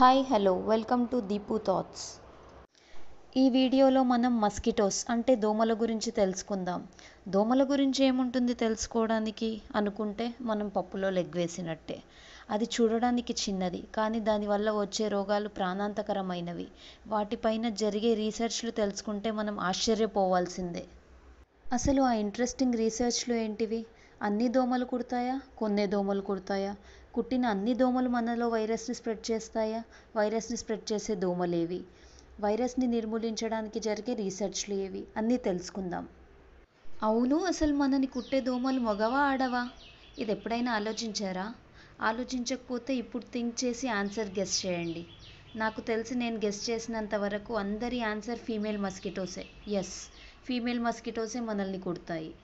Hi hello welcome to Deepu thoughts ఈ వీడియోలో మనం మస్కిటోస్ అంటే దోమల గురించి తెలుసుకుందాం. దోమల గురించి ఏముంటుంది తెలుసుకోవడానికి? అనుకుంటే మనం పప్పులో లెగ్ వేసినట్టే. అది చూడడానికి చిన్నది కానీ దానివల్ల వచ్చే రోగాలు ప్రాణాంతకరమైనవి. వాటిపైన జరిగే రీసెర్చ్లు తెలుసుకుంటే మనం ఆశ్చర్యపోవాల్సిందే. అసలు ఆ ఇంట్రెస్టింగ్ రీసెర్చ్లు ఏంటివి? అన్ని దోమలు కుడతాయా? కొన్నే దోమలు కుడతాయా? కుట్టిన అన్ని దోమలు మనలో వైరస్ని స్ప్రెడ్ చేస్తాయా? వైరస్ని స్ప్రెడ్ చేసే దోమలేవి? వైరస్ని నిర్మూలించడానికి జరిగే రీసెర్చ్లు ఏవి? అన్నీ తెలుసుకుందాం. అవును అసలు మనని కుట్టే దోమలు మగవా ఆడవా? ఇది ఎప్పుడైనా ఆలోచించారా? ఆలోచించకపోతే ఇప్పుడు థింక్ చేసి ఆన్సర్ గెస్ చేయండి. నాకు తెలిసి నేను గెస్ చేసినంత వరకు అందరి ఆన్సర్ ఫీమేల్ మస్కిటోసే. ఎస్ ఫీమేల్ మస్కిటోసే మనల్ని కుడతాయి.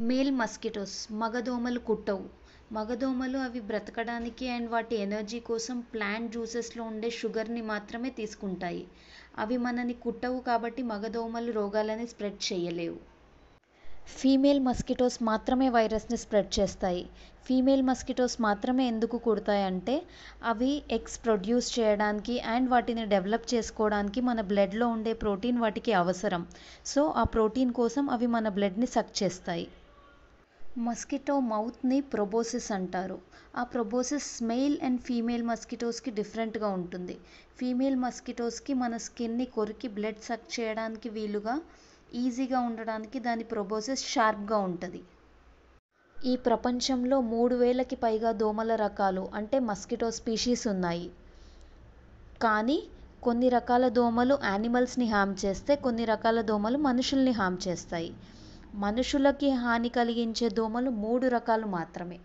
మేల్ మస్కిటోస్ మగ దోమలు కుట్టవు. మగదోమలు అవి బ్రతకడానికి అండ్ వాటి ఎనర్జీ కోసం ప్లాంట్ జ్యూసెస్లో ఉండే షుగర్ని మాత్రమే తీసుకుంటాయి. అవి మనని కుట్టవు కాబట్టి మగదోమలు రోగాలని స్ప్రెడ్ చేయలేవు. ఫీమేల్ మస్కిటోస్ మాత్రమే వైరస్ని స్ప్రెడ్ చేస్తాయి. ఫీమేల్ మస్కిటోస్ మాత్రమే ఎందుకు కుడతాయంటే అవి ఎగ్స్ ప్రొడ్యూస్ చేయడానికి అండ్ వాటిని డెవలప్ చేసుకోవడానికి మన బ్లడ్లో ఉండే ప్రోటీన్ వాటికి అవసరం. సో ఆ ప్రోటీన్ కోసం అవి మన బ్లడ్ని సక్ చేస్తాయి. మస్కిటో మౌత్ని ప్రొబోసిస్ అంటారు. ఆ ప్రొబోసిస్ మెయిల్ అండ్ ఫీమేల్ మస్కిటోస్కి డిఫరెంట్గా ఉంటుంది. ఫీమేల్ మస్కిటోస్కి మన స్కిన్ని కొరికి బ్లడ్ సక్ చేయడానికి వీలుగా ఈజీగా ఉండడానికి దాని ప్రొబోసిస్ షార్ప్గా ఉంటుంది. ఈ ప్రపంచంలో మూడు వేలకి పైగా దోమల రకాలు అంటే మస్కిటో స్పీషీస్ ఉన్నాయి. కానీ కొన్ని రకాల దోమలు యానిమల్స్ని హామ్ చేస్తే కొన్ని రకాల దోమలు మనుషుల్ని హామ్ చేస్తాయి. మనుషులకి హాని కలిగించే దోమలు మూడు రకాలు మాత్రమే.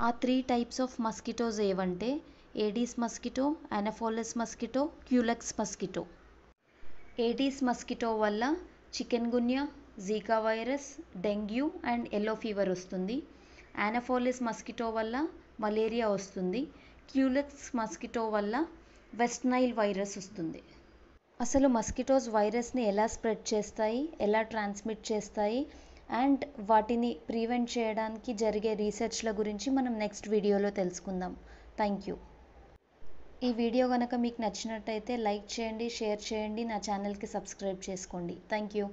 ఆ త్రీ టైప్స్ ఆఫ్ మస్కిటోస్ ఏవంటే Aedes mosquito Anopheles mosquito Culex mosquito. Aedes mosquito వల్ల chikungunya Zika virus dengue and yellow fever వస్తుంది. యానఫోలిస్ మస్కిటో వల్ల మలేరియా వస్తుంది. క్యూలెక్స్ మస్కిటో వల్ల వెస్ట్ నైల్ వైరస్ వస్తుంది. అసలు మస్కిటోస్ వైరస్ని ఎలా స్ప్రెడ్ చేస్తాయి ఎలా ట్రాన్స్మిట్ చేస్తాయి అండ్ వాటిని ప్రివెంట్ చేయడానికి జరిగే రీసెర్చ్ల గురించి మనం నెక్స్ట్ వీడియోలో తెలుసుకుందాం. Thank you. ఈ వీడియో కనుక మీకు నచ్చినట్టయితే లైక్ చేయండి షేర్ చేయండి నా ఛానల్కి సబ్స్క్రైబ్ చేసుకోండి. Thank you.